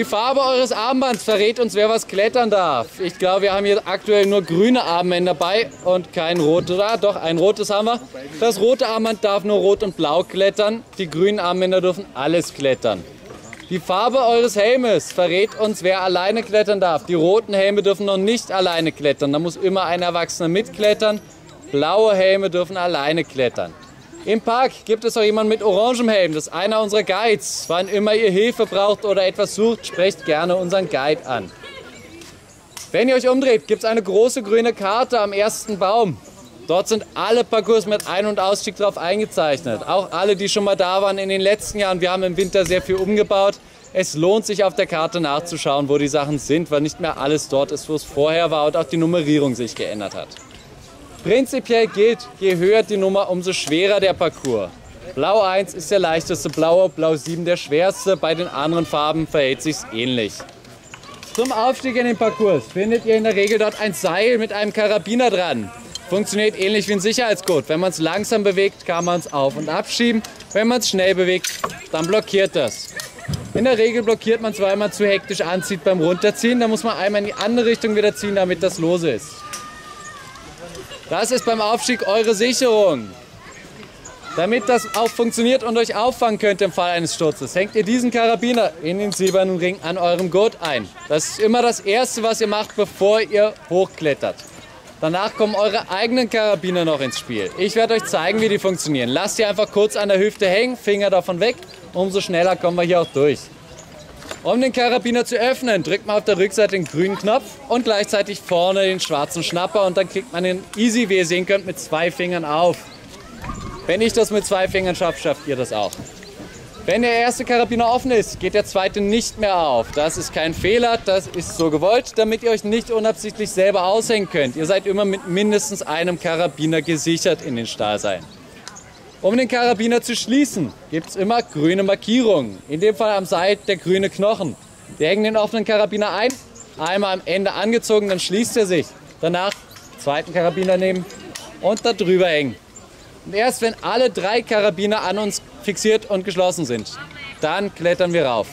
Die Farbe eures Armbands verrät uns, wer was klettern darf. Ich glaube, wir haben hier aktuell nur grüne Armbänder dabei und kein rotes. Ah, doch, ein rotes haben wir. Das rote Armband darf nur rot und blau klettern. Die grünen Armbänder dürfen alles klettern. Die Farbe eures Helmes verrät uns, wer alleine klettern darf. Die roten Helme dürfen noch nicht alleine klettern. Da muss immer ein Erwachsener mitklettern. Blaue Helme dürfen alleine klettern. Im Park gibt es auch jemanden mit orangem Helm. Das ist einer unserer Guides. Wann immer ihr Hilfe braucht oder etwas sucht, sprecht gerne unseren Guide an. Wenn ihr euch umdreht, gibt es eine große grüne Karte am ersten Baum. Dort sind alle Parcours mit Ein- und Ausstieg drauf eingezeichnet. Auch alle, die schon mal da waren in den letzten Jahren. Wir haben im Winter sehr viel umgebaut. Es lohnt sich auf der Karte nachzuschauen, wo die Sachen sind, weil nicht mehr alles dort ist, wo es vorher war und auch die Nummerierung sich geändert hat. Prinzipiell gilt, je höher die Nummer, umso schwerer der Parcours. Blau 1 ist der leichteste Blaue, Blau 7 der schwerste. Bei den anderen Farben verhält sich ähnlich. Zum Aufstieg in den Parcours findet ihr in der Regel dort ein Seil mit einem Karabiner dran. Funktioniert ähnlich wie ein Sicherheitsgurt. Wenn man es langsam bewegt, kann man es auf- und abschieben. Wenn man es schnell bewegt, dann blockiert das. In der Regel blockiert man es, weil man zu hektisch anzieht beim Runterziehen. Da muss man einmal in die andere Richtung wieder ziehen, damit das lose ist. Das ist beim Aufstieg eure Sicherung. Damit das auch funktioniert und euch auffangen könnt im Fall eines Sturzes, hängt ihr diesen Karabiner in den silbernen Ring an eurem Gurt ein. Das ist immer das Erste, was ihr macht, bevor ihr hochklettert. Danach kommen eure eigenen Karabiner noch ins Spiel. Ich werde euch zeigen, wie die funktionieren. Lasst sie einfach kurz an der Hüfte hängen, Finger davon weg. Umso schneller kommen wir hier auch durch. Um den Karabiner zu öffnen, drückt man auf der Rückseite den grünen Knopf und gleichzeitig vorne den schwarzen Schnapper und dann kriegt man den easy, wie ihr sehen könnt, mit zwei Fingern auf. Wenn ich das mit zwei Fingern schaffe, schafft ihr das auch. Wenn der erste Karabiner offen ist, geht der zweite nicht mehr auf. Das ist kein Fehler, das ist so gewollt, damit ihr euch nicht unabsichtlich selber aushängen könnt. Ihr seid immer mit mindestens einem Karabiner gesichert in den Stahlseilen. Um den Karabiner zu schließen, gibt es immer grüne Markierungen. In dem Fall am Seil der grüne Knochen. Wir hängen den offenen Karabiner ein, einmal am Ende angezogen, dann schließt er sich. Danach zweiten Karabiner nehmen und da drüber hängen. Und erst wenn alle drei Karabiner an uns fixiert und geschlossen sind, dann klettern wir rauf.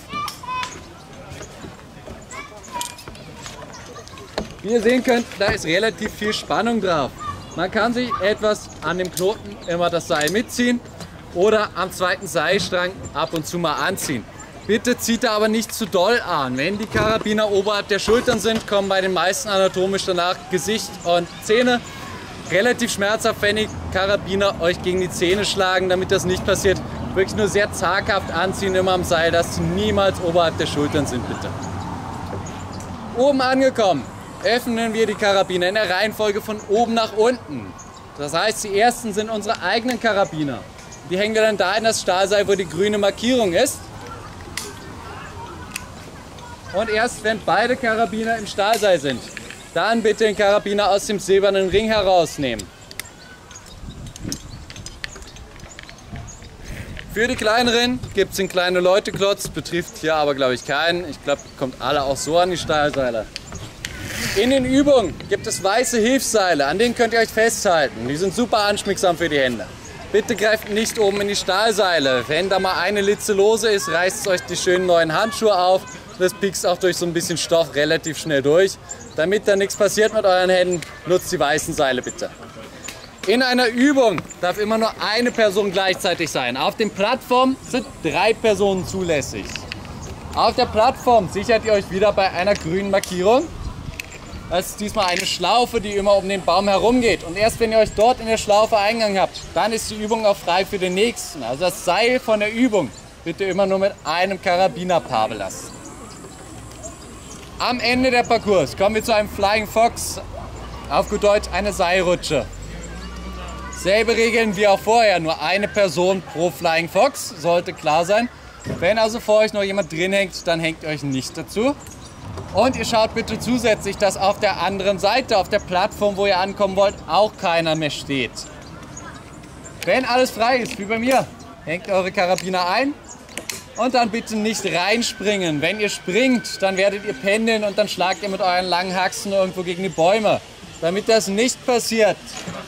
Wie ihr sehen könnt, da ist relativ viel Spannung drauf. Man kann sich etwas an dem Knoten immer das Seil mitziehen oder am zweiten Seilstrang ab und zu mal anziehen. Bitte zieht da aber nicht zu doll an. Wenn die Karabiner oberhalb der Schultern sind, kommen bei den meisten anatomisch danach Gesicht und Zähne. Relativ schmerzhaft, wenn die Karabiner euch gegen die Zähne schlagen, damit das nicht passiert. Wirklich nur sehr zaghaft anziehen immer am Seil, dass sie niemals oberhalb der Schultern sind, bitte. Oben angekommen, öffnen wir die Karabiner in der Reihenfolge von oben nach unten. Das heißt, die ersten sind unsere eigenen Karabiner. Die hängen wir dann da in das Stahlseil, wo die grüne Markierung ist. Und erst wenn beide Karabiner im Stahlseil sind, dann bitte den Karabiner aus dem silbernen Ring herausnehmen. Für die kleineren gibt es den kleinen Leuteklotz, betrifft hier aber glaube ich keinen. Ich glaube, kommt alle auch so an die Stahlseile. In den Übungen gibt es weiße Hilfsseile, an denen könnt ihr euch festhalten. Die sind super anschmiegsam für die Hände. Bitte greift nicht oben in die Stahlseile. Wenn da mal eine Litze lose ist, reißt euch die schönen neuen Handschuhe auf. Das piekst auch durch so ein bisschen Stoff relativ schnell durch. Damit da nichts passiert mit euren Händen, nutzt die weißen Seile bitte. In einer Übung darf immer nur eine Person gleichzeitig sein. Auf den Plattformen sind drei Personen zulässig. Auf der Plattform sichert ihr euch wieder bei einer grünen Markierung. Das ist diesmal eine Schlaufe, die immer um den Baum herum geht. Und erst wenn ihr euch dort in der Schlaufe Eingang habt, dann ist die Übung auch frei für den nächsten. Also das Seil von der Übung bitte immer nur mit einem Karabinerpaar belassen. Am Ende der Parcours kommen wir zu einem Flying Fox, auf gut Deutsch eine Seilrutsche. Selbe Regeln wie auch vorher, nur eine Person pro Flying Fox, sollte klar sein. Wenn also vor euch noch jemand drin hängt, dann hängt euch nicht dazu. Und ihr schaut bitte zusätzlich, dass auf der anderen Seite, auf der Plattform, wo ihr ankommen wollt, auch keiner mehr steht. Wenn alles frei ist, wie bei mir, hängt eure Karabiner ein und dann bitte nicht reinspringen. Wenn ihr springt, dann werdet ihr pendeln und dann schlagt ihr mit euren langen Haxen irgendwo gegen die Bäume. Damit das nicht passiert,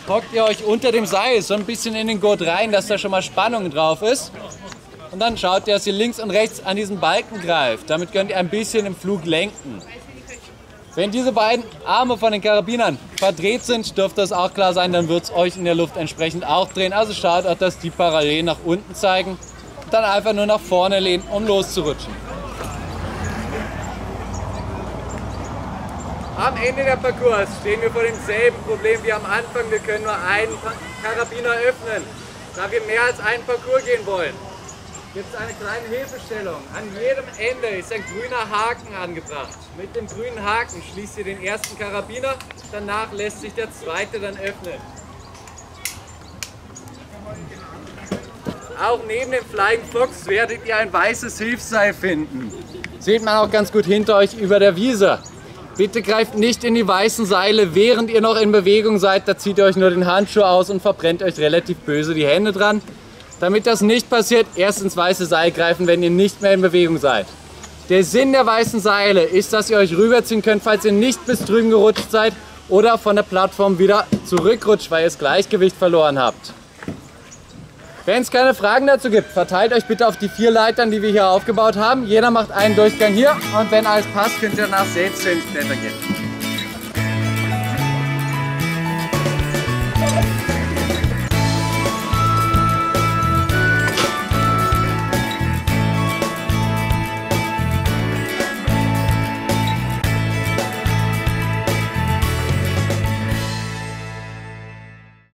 hockt ihr euch unter dem Seil so ein bisschen in den Gurt rein, dass da schon mal Spannung drauf ist. Und dann schaut ihr, dass ihr links und rechts an diesen Balken greift. Damit könnt ihr ein bisschen im Flug lenken. Wenn diese beiden Arme von den Karabinern verdreht sind, dürfte das auch klar sein, dann wird es euch in der Luft entsprechend auch drehen. Also schaut auch, dass die parallel nach unten zeigen. Und dann einfach nur nach vorne lehnen, um loszurutschen. Am Ende der Parcours stehen wir vor demselben Problem wie am Anfang. Wir können nur einen Karabiner öffnen, da wir mehr als einen Parcours gehen wollen. Gibt es eine kleine Hilfestellung. An jedem Ende ist ein grüner Haken angebracht. Mit dem grünen Haken schließt ihr den ersten Karabiner, danach lässt sich der zweite dann öffnen. Auch neben dem Flying Fox werdet ihr ein weißes Hilfsseil finden. Sieht man auch ganz gut hinter euch über der Wiese. Bitte greift nicht in die weißen Seile, während ihr noch in Bewegung seid. Da zieht ihr euch nur den Handschuh aus und verbrennt euch relativ böse die Hände dran. Damit das nicht passiert, erst ins weiße Seil greifen, wenn ihr nicht mehr in Bewegung seid. Der Sinn der weißen Seile ist, dass ihr euch rüberziehen könnt, falls ihr nicht bis drüben gerutscht seid oder von der Plattform wieder zurückrutscht, weil ihr das Gleichgewicht verloren habt. Wenn es keine Fragen dazu gibt, verteilt euch bitte auf die vier Leitern, die wir hier aufgebaut haben. Jeder macht einen Durchgang hier und wenn alles passt, könnt ihr danach selbst ins Klettern gehen.